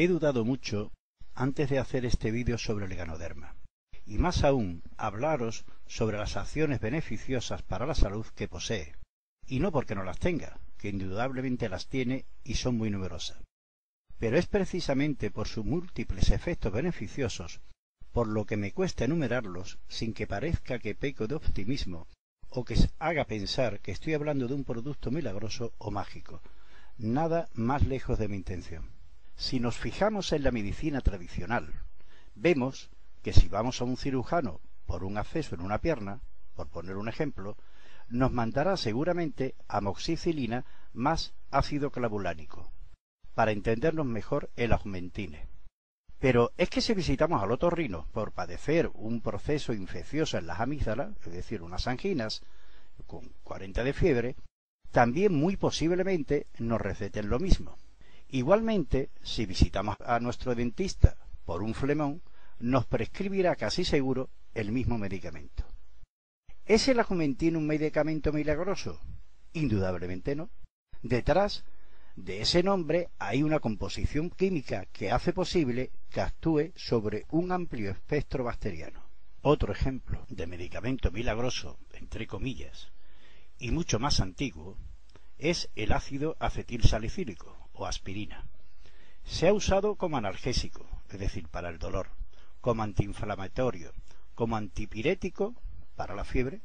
He dudado mucho antes de hacer este vídeo sobre el ganoderma, y más aún hablaros sobre las acciones beneficiosas para la salud que posee, y no porque no las tenga, que indudablemente las tiene y son muy numerosas. Pero es precisamente por sus múltiples efectos beneficiosos por lo que me cuesta enumerarlos sin que parezca que peco de optimismo o que haga pensar que estoy hablando de un producto milagroso o mágico. Nada más lejos de mi intención. Si nos fijamos en la medicina tradicional, vemos que si vamos a un cirujano por un acceso en una pierna, por poner un ejemplo, nos mandará seguramente amoxicilina más ácido clavulánico, para entendernos mejor el augmentine. Pero es que si visitamos al otorrino por padecer un proceso infeccioso en las amígdalas, es decir, unas anginas, con 40 de fiebre, también muy posiblemente nos receten lo mismo. Igualmente, si visitamos a nuestro dentista por un flemón, nos prescribirá casi seguro el mismo medicamento. ¿Es el agumentino un medicamento milagroso? Indudablemente no. Detrás de ese nombre hay una composición química que hace posible que actúe sobre un amplio espectro bacteriano. Otro ejemplo de medicamento milagroso, entre comillas, y mucho más antiguo, es el ácido acetilsalicílico o aspirina. Se ha usado como analgésico, es decir, para el dolor, como antiinflamatorio, como antipirético para la fiebre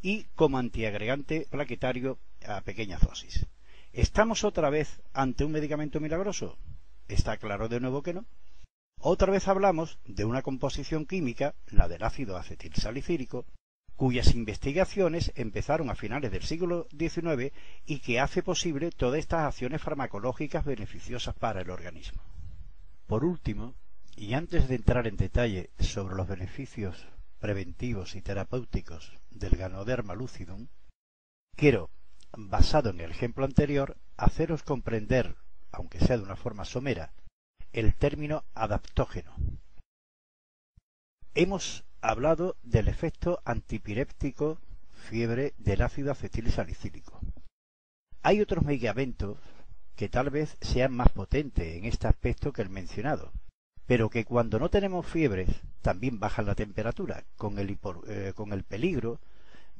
y como antiagregante plaquetario a pequeña dosis. ¿Estamos otra vez ante un medicamento milagroso? Está claro de nuevo que no. Otra vez hablamos de una composición química, la del ácido acetilsalicílico, cuyas investigaciones empezaron a finales del siglo XIX y que hace posible todas estas acciones farmacológicas beneficiosas para el organismo. Por último, y antes de entrar en detalle sobre los beneficios preventivos y terapéuticos del Ganoderma lucidum, quiero basado en el ejemplo anterior, haceros comprender, aunque sea de una forma somera, el término adaptógeno. Hemos hablado del efecto antipiréptico fiebre del ácido acetilsalicílico. Hay otros medicamentos que tal vez sean más potentes en este aspecto que el mencionado, pero que cuando no tenemos fiebres también bajan la temperatura, con el, eh, con el peligro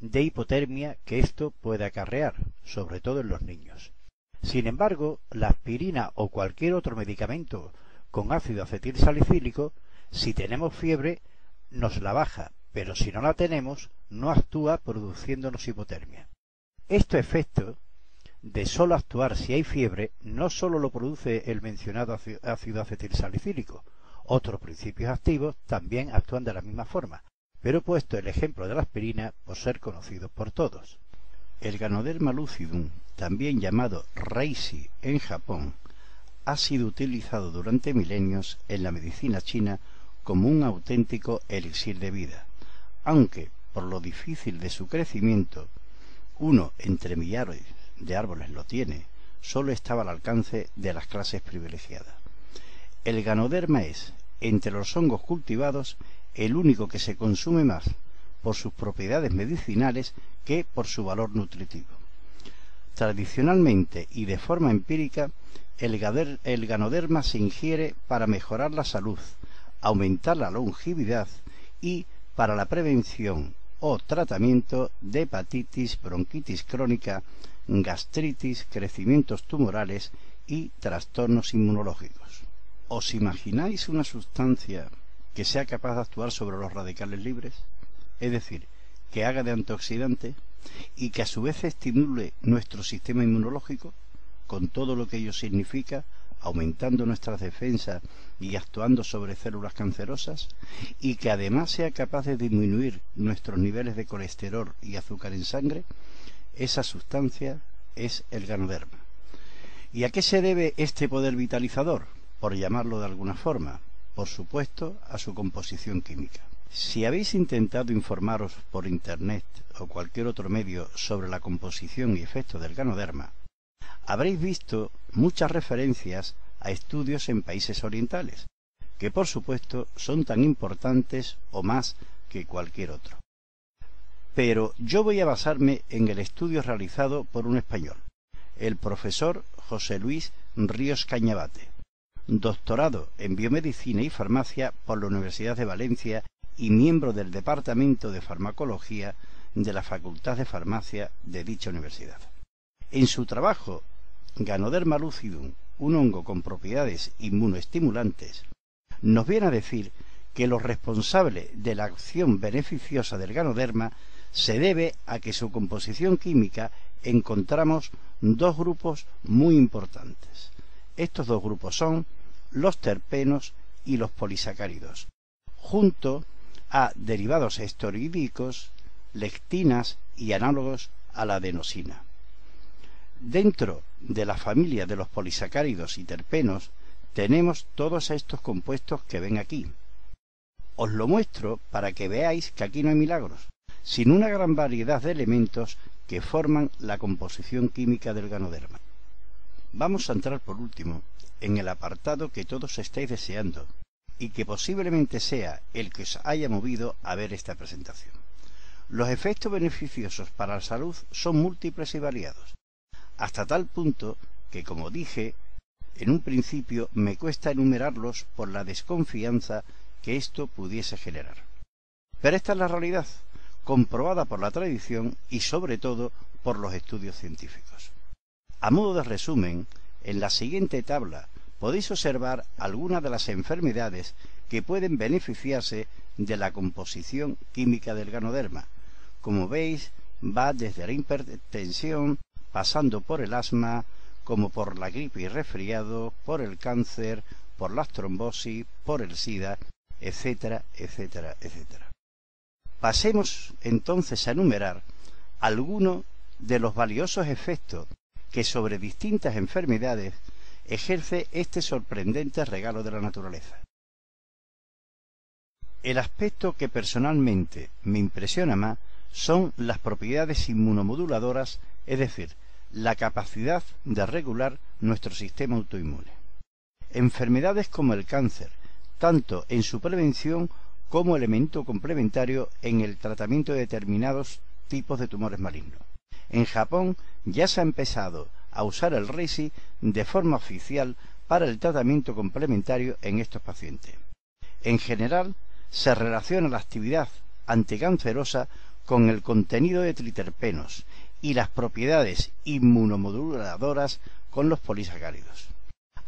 de hipotermia que esto puede acarrear, sobre todo en los niños. Sin embargo, la aspirina o cualquier otro medicamento con ácido acetilsalicílico, si tenemos fiebre, nos la baja, pero si no la tenemos, no actúa produciéndonos hipotermia. Este efecto de solo actuar si hay fiebre no solo lo produce el mencionado ácido acetilsalicílico, otros principios activos también actúan de la misma forma, pero puesto el ejemplo de la aspirina por ser conocido por todos. El Ganoderma lucidum, también llamado Reishi en Japón, ha sido utilizado durante milenios en la medicina china como un auténtico elixir de vida, aunque por lo difícil de su crecimiento, uno entre millares de árboles lo tiene, solo estaba al alcance de las clases privilegiadas. El ganoderma es, entre los hongos cultivados, el único que se consume más por sus propiedades medicinales que por su valor nutritivo. Tradicionalmente y de forma empírica, el, ganoderma se ingiere para mejorar la salud, aumentar la longevidad y para la prevención o tratamiento de hepatitis, bronquitis crónica, gastritis, crecimientos tumorales y trastornos inmunológicos. ¿Os imagináis una sustancia que sea capaz de actuar sobre los radicales libres, es decir, que haga de antioxidante y que a su vez estimule nuestro sistema inmunológico, con todo lo que ello significa, aumentando nuestras defensas y actuando sobre células cancerosas, y que además sea capaz de disminuir nuestros niveles de colesterol y azúcar en sangre, esa sustancia es el ganoderma. ¿Y a qué se debe este poder vitalizador? Por llamarlo de alguna forma, por supuesto, a su composición química. Si habéis intentado informaros por Internet o cualquier otro medio sobre la composición y efecto del ganoderma, habréis visto muchas referencias a estudios en países orientales, que por supuesto son tan importantes o más que cualquier otro. Pero yo voy a basarme en el estudio realizado por un español, el profesor José Luis Ríos Cañabate, doctorado en biomedicina y farmacia por la Universidad de Valencia y miembro del Departamento de Farmacología de la Facultad de Farmacia de dicha universidad. En su trabajo Ganoderma lucidum, un hongo con propiedades inmunoestimulantes, nos viene a decir que lo responsable de la acción beneficiosa del ganoderma se debe a que su composición química encontramos dos grupos muy importantes. Estos dos grupos son los terpenos y los polisacáridos, junto a derivados esteroidicos, lectinas y análogos a la adenosina. Dentro de la familia de los polisacáridos y terpenos tenemos todos estos compuestos que ven aquí. Os lo muestro para que veáis que aquí no hay milagros, sino una gran variedad de elementos que forman la composición química del ganoderma. Vamos a entrar por último en el apartado que todos estáis deseando y que posiblemente sea el que os haya movido a ver esta presentación. Los efectos beneficiosos para la salud son múltiples y variados, hasta tal punto que, como dije, en un principio me cuesta enumerarlos por la desconfianza que esto pudiese generar. Pero esta es la realidad, comprobada por la tradición y sobre todo por los estudios científicos. A modo de resumen, en la siguiente tabla podéis observar algunas de las enfermedades que pueden beneficiarse de la composición química del ganoderma. Como veis, va desde la hipertensión, pasando por el asma, como por la gripe y resfriado, por el cáncer, por las trombosis, por el SIDA, etcétera, etcétera, etcétera. Pasemos entonces a enumerar algunos de los valiosos efectos que sobre distintas enfermedades ejerce este sorprendente regalo de la naturaleza. El aspecto que personalmente me impresiona más son las propiedades inmunomoduladoras, es decir, la capacidad de regular nuestro sistema autoinmune. Enfermedades como el cáncer, tanto en su prevención como elemento complementario en el tratamiento de determinados tipos de tumores malignos. En Japón ya se ha empezado a usar el RISI de forma oficial para el tratamiento complementario en estos pacientes. En general, se relaciona la actividad anticancerosa con el contenido de triterpenos y las propiedades inmunomoduladoras con los polisacáridos.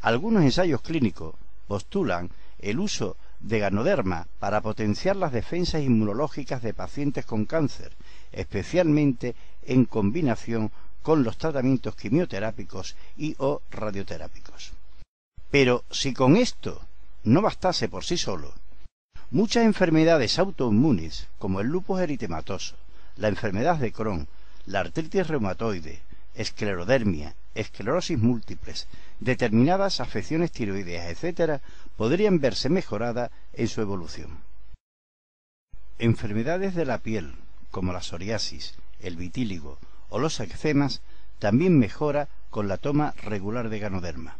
Algunos ensayos clínicos postulan el uso de ganoderma para potenciar las defensas inmunológicas de pacientes con cáncer, especialmente en combinación con los tratamientos quimioterápicos y o radioterápicos. Pero si con esto no bastase por sí solo, muchas enfermedades autoinmunes, como el lupus eritematoso, la enfermedad de Crohn, la artritis reumatoide, esclerodermia, esclerosis múltiples, determinadas afecciones tiroideas, etc., podrían verse mejoradas en su evolución. Enfermedades de la piel, como la psoriasis, el vitíligo o los eczemas, también mejora con la toma regular de ganoderma.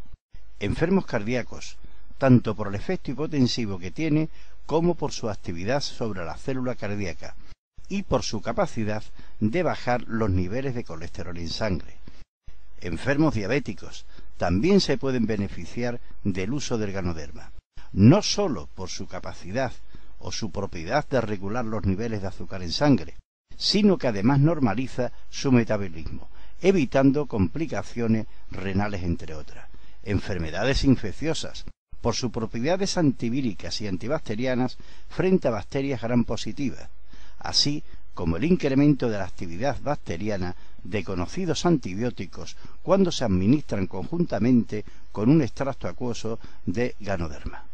Enfermos cardíacos, tanto por el efecto hipotensivo que tiene como por su actividad sobre la célula cardíaca, y por su capacidad de bajar los niveles de colesterol en sangre. Enfermos diabéticos también se pueden beneficiar del uso del ganoderma, no sólo por su capacidad o su propiedad de regular los niveles de azúcar en sangre, sino que además normaliza su metabolismo, evitando complicaciones renales entre otras, enfermedades infecciosas, por sus propiedades antivíricas y antibacterianas frente a bacterias gram positivas, así como el incremento de la actividad bacteriana de conocidos antibióticos cuando se administran conjuntamente con un extracto acuoso de ganoderma.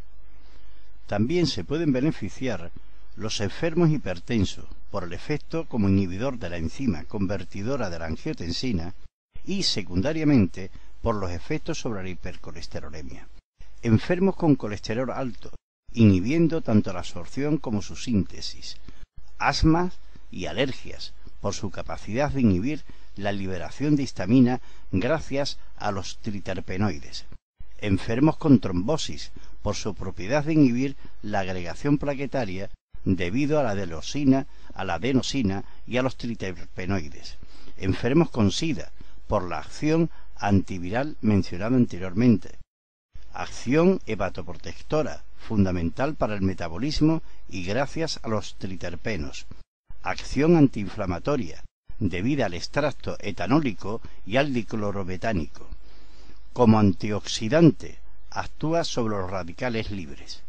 También se pueden beneficiar los enfermos hipertensos por el efecto como inhibidor de la enzima convertidora de la angiotensina y secundariamente por los efectos sobre la hipercolesterolemia. Enfermos con colesterol alto, inhibiendo tanto la absorción como su síntesis, asmas y alergias, por su capacidad de inhibir la liberación de histamina gracias a los triterpenoides. Enfermos con trombosis, por su propiedad de inhibir la agregación plaquetaria debido a la adenosina, a la adenosina y a los triterpenoides. Enfermos con SIDA, por la acción antiviral mencionada anteriormente. Acción hepatoprotectora, fundamental para el metabolismo y gracias a los triterpenos, acción antiinflamatoria, debida al extracto etanólico y al diclorobetánico. Como antioxidante, actúa sobre los radicales libres.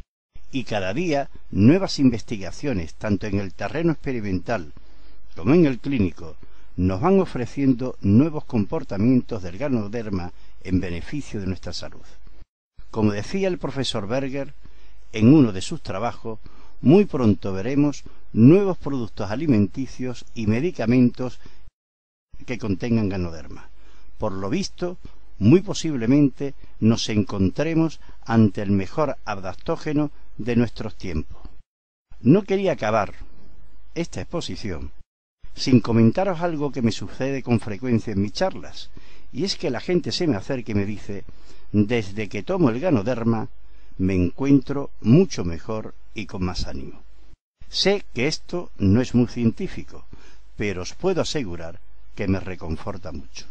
Y cada día nuevas investigaciones, tanto en el terreno experimental como en el clínico, nos van ofreciendo nuevos comportamientos del ganoderma en beneficio de nuestra salud. Como decía el profesor Berger en uno de sus trabajos, muy pronto veremos nuevos productos alimenticios y medicamentos que contengan ganoderma. Por lo visto, muy posiblemente nos encontremos ante el mejor adaptógeno de nuestros tiempos. No quería acabar esta exposición sin comentaros algo que me sucede con frecuencia en mis charlas, y es que la gente se me acerca y me dice, desde que tomo el ganoderma, me encuentro mucho mejor y con más ánimo. Sé que esto no es muy científico, pero os puedo asegurar que me reconforta mucho.